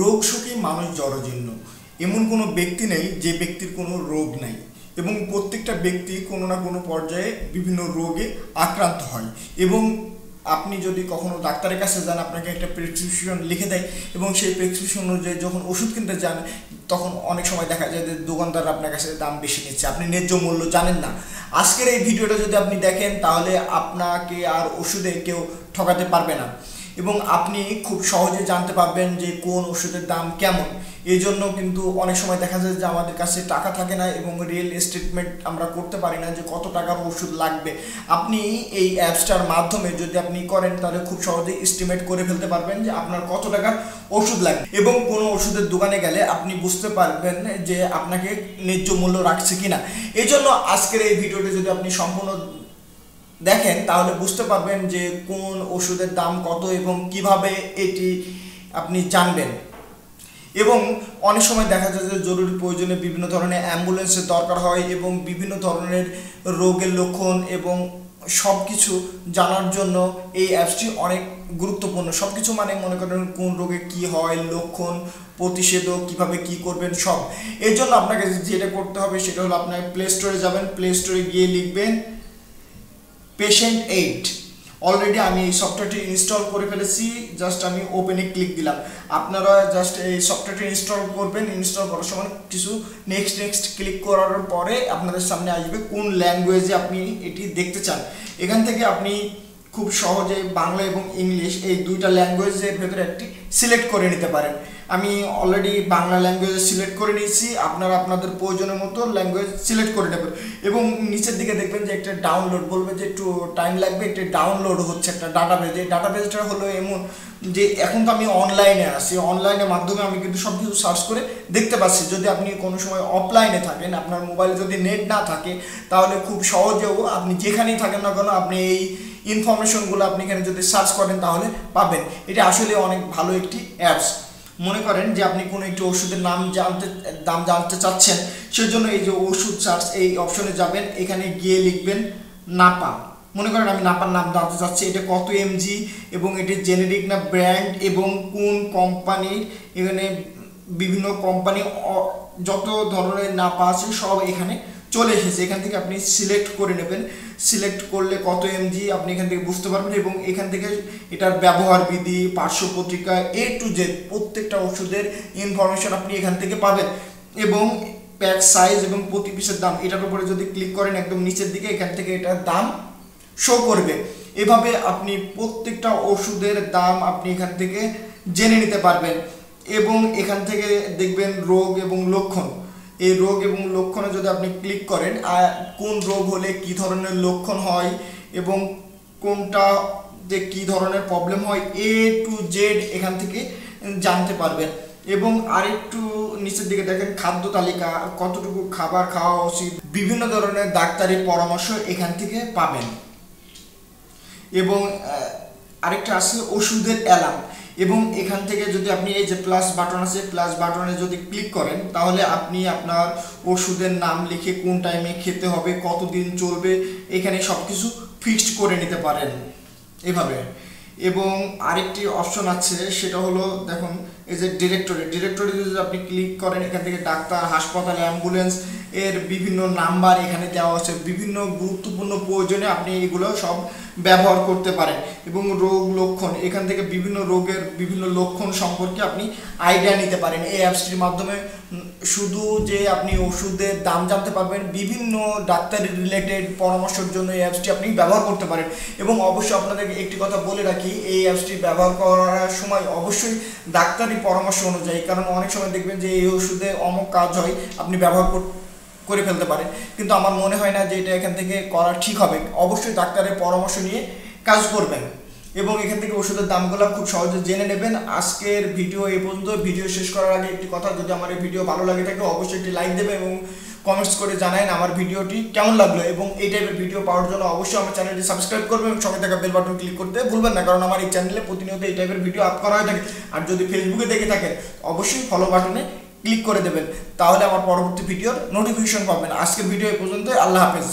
রোগ শোকে মানুষ জরাজীর্ণ। এমন কোনো ব্যক্তি নেই যে ব্যক্তির কোনো রোগ নাই এবং প্রত্যেকটা ব্যক্তি কোনো না কোনো পর্যায়ে বিভিন্ন রোগে আক্রান্ত হয় এবং আপনি যদি কখনো ডাক্তারের কাছে যান, আপনাকে একটা প্রেসক্রিপশন লিখে দেয় এবং সেই প্রেসক্রিপশন অনুযায়ী যখন ওষুধ কিনতে যান, তখন অনেক সময় দেখা যায় যে দোকানদার আপনার কাছে দাম বেশি নিচ্ছে। আপনি ন্যায্য মূল্য জানেন না। আজকের এই ভিডিওটা যদি আপনি দেখেন, তাহলে আপনাকে আর ওষুধে কেউ ঠকাতে পারবে না। এবং আপনি খুব সহজে জানতে পারবেন যে কোন ওষুধের দাম কেমন। এই জন্য কিন্তু অনেক সময় দেখা যায় যে আমাদের কাছে টাকা থাকে না এবং রিয়েল স্টেটমেন্ট আমরা করতে পারি না যে কত টাকার ওষুধ লাগবে। আপনি এই অ্যাপসটার মাধ্যমে যদি আপনি করেন, তাহলে খুব সহজেই এস্টিমেট করে ফেলতে পারবেন যে আপনার কত টাকার ওষুধ লাগবে। এবং কোনো ওষুধের দোকানে গেলে আপনি বুঝতে পারবেন যে আপনাকে ন্যায্য মূল্য রাখছে কিনা। এই জন্য আজকের এই ভিডিওটি যদি আপনি সম্পূর্ণ দেখেন, তাহলে বুঝতে পারবেন যে কোন ওষুধের দাম কত এবং কীভাবে এটি আপনি জানবেন। এবং অনেক সময় দেখা যায় যে জরুরি প্রয়োজনে বিভিন্ন ধরনের অ্যাম্বুলেন্সের দরকার হয় এবং বিভিন্ন ধরনের রোগের লক্ষণ এবং সব কিছু জানার জন্য এই অ্যাপসটি অনেক গুরুত্বপূর্ণ। সব কিছু মানে মনে করেন কোন রোগে কি হয়, লক্ষণ, প্রতিষেধক, কীভাবে কি করবেন, সব। এর জন্য আপনাকে যেটা করতে হবে সেটা হলো আপনার প্লে স্টোরে যাবেন। প্লে স্টোরে গিয়ে লিখবেন পেশেন্ট এইট অলরেডি আমি এই সফটওয়্যারটি ইনস্টল করে ফেলেছি জাস্ট আমি ওপেনে ক্লিক দিলাম। আপনারা জাস্ট এই সফটওয়্যারটি ইনস্টল করবেন ইনস্টল করার সময় কিছু নেক্সট নেক্সট ক্লিক করার পরে আপনাদের সামনে আসবে কোন ল্যাঙ্গুয়েজে আপনি এটি দেখতে চান। এখান থেকে আপনি খুব সহজে বাংলা এবং ইংলিশ এই দুইটা ল্যাঙ্গুয়েজের ভেতরে একটি সিলেক্ট করে নিতে পারেন। আমি অলরেডি বাংলা ল্যাঙ্গুয়েজ সিলেক্ট করে নিয়েছি, আপনারা আপনাদের প্রয়োজনের মতো ল্যাঙ্গুয়েজ সিলেক্ট করে নেবেন। এবং নিচের দিকে দেখবেন যে একটা ডাউনলোড বলবে যে একটু টাইম লাগবে, একটা ডাউনলোড হচ্ছে একটা ডাটাবেজ এই ডাটাবেজটা হলো এমন যে এখন তো আমি অনলাইনে আসি অনলাইনের মাধ্যমে আমি কিন্তু সব কিছু সার্চ করে দেখতে পাচ্ছি। যদি আপনি কোনো সময় অফলাইনে থাকেন, আপনার মোবাইলে যদি নেট না থাকে, তাহলে খুব সহজেও আপনি যেখানেই থাকেন না কেন, আপনি এই ইনফরমেশনগুলো আপনি এখানে যদি সার্চ করেন, তাহলে পাবেন। এটা আসলে অনেক ভালো একটি অ্যাপস মনে করেন যে আপনি কোনো একটি ওষুধের নাম জানতে, দাম জানতে চাচ্ছেন, সেজন্য এই যে ওষুধ সার্চ এই অপশনে যাবেন, এখানে গিয়ে লিখবেন নাপা। মনে করেন আমি নাপার নাম জানতে চাচ্ছি, এটা কত এমজি এবং এটি জেনেরিক না ব্র্যান্ড এবং কোন কোম্পানির এখানে বিভিন্ন কোম্পানি যত ধরনের নাপা আছে সব এখানে চলে এসেছে। এখান থেকে আপনি সিলেক্ট করে নেবেন। সিলেক্ট করলে কত এমজি আপনি এখান থেকে বুঝতে পারবেন এবং এখান থেকে এটার ব্যবহার বিধি, পার্শ্ব পত্রিকা এ টু জেড প্রত্যেকটা ওষুধের ইনফরমেশন আপনি এখান থেকে পাবেন। এবং প্যাক সাইজ এবং প্রতি পিসের দাম, এটার উপরে যদি ক্লিক করেন একদম নিচের দিকে, এখান থেকে এটার দাম শো করবে। এভাবে আপনি প্রত্যেকটা ওষুধের দাম আপনি এখান থেকে জেনে নিতে পারবেন। এবং এখান থেকে দেখবেন রোগ এবং লক্ষণ। এই রোগ এবং লক্ষণে যদি আপনি ক্লিক করেন কোন রোগ হলে কি ধরনের লক্ষণ হয় এবং কোনটা যে কি ধরনের প্রবলেম হয় এ টু জেড এখান থেকে জানতে পারবেন। এবং আরেকটু নিচের দিকে দেখেন, খাদ্য তালিকা, কতটুকু খাবার খাওয়া উচিত, বিভিন্ন ধরনের ডাক্তারি পরামর্শ এখান থেকে পাবেন। এবং আরেকটা আছে, ওষুধের অ্যালার্ম এবং এখান থেকে যদি আপনি এই যে প্লাস বাটন আছে প্লাস বাটনে যদি ক্লিক করেন, তাহলে আপনি আপনার ওষুধের নাম লিখে কোন টাইমে খেতে হবে, কতদিন চলবে, এখানে সব কিছু ফিক্সড করে নিতে পারেন এভাবে। এবং আরেকটি অপশন আছে, সেটা হলো, দেখুন, এই যে ডিরেক্টরি ডিরেক্টরি যদি আপনি ক্লিক করেন, এখান থেকে ডাক্তার, হাসপাতাল অ্যাম্বুলেন্স এর বিভিন্ন নাম্বার এখানে দেওয়া আছে। বিভিন্ন গুরুত্বপূর্ণ প্রয়োজনে আপনি এগুলো সব ব্যবহার করতে পারেন এবং রোগ লক্ষণ, এখান থেকে বিভিন্ন রোগের বিভিন্ন লক্ষণ সম্পর্কে আপনি আইডিয়া নিতে পারেন। এই অ্যাপসটির মাধ্যমে শুধু যে আপনি ওষুধের দাম জানতে পারবেন, বিভিন্ন ডাক্তারি রিলেটেড পরামর্শের জন্য এই অ্যাপসটি আপনি ব্যবহার করতে পারেন। এবং অবশ্যই আপনাদেরকে একটি কথা বলে রাখি, এই অ্যাপসটি ব্যবহার করার সময় অবশ্যই ডাক্তারি পরামর্শ অনুযায়ী, কারণ অনেক সময় দেখবেন যে এই ওষুধে অমুক কাজ হয়, আপনি ব্যবহার করতে করে ফেলতে পারেন কিন্তু আমার মনে হয় না যে এটা এখান থেকে করা ঠিক হবে। অবশ্যই ডাক্তারের পরামর্শ নিয়ে কাজ করবেন এবং এখান থেকে ওষুধের দামগুলো খুব সহজে জেনে নেবেন। আজকের ভিডিও এই পর্যন্ত। ভিডিও শেষ করার আগে একটি কথা, যদি আমার এই ভিডিও ভালো লাগে থাকে, অবশ্যই একটি লাইক দেবে এবং কমেন্টস করে জানান আমার ভিডিওটি কেমন লাগল এবং এই টাইপের ভিডিও পাওয়ার জন্য অবশ্যই আমার চ্যানেলটি সাবস্ক্রাইব করবেন এবং সঙ্গে থাকা বেল বাটন ক্লিক করতে ভুলবেন না, কারণ আমার এই চ্যানেলে প্রতিনিয়ত এই টাইপের ভিডিও আপ করা হয়ে থাকে। আর যদি ফেসবুকে দেখে থাকেন, অবশ্যই ফলো বাটনে ক্লিক করে দেবেন, তাহলে আমার পরবর্তী ভিডিওর নোটিফিকেশন পাবেন। আজকের ভিডিও এই পর্যন্ত আল্লাহ হাফেজ।